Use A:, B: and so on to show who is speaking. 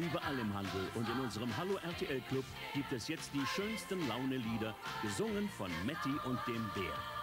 A: Überall im Handel und in unserem Hallo RTL Club gibt es jetzt die schönsten Laune-Lieder, gesungen von Matti und dem Bär.